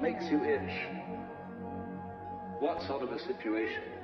makes you itch? What sort of a situation?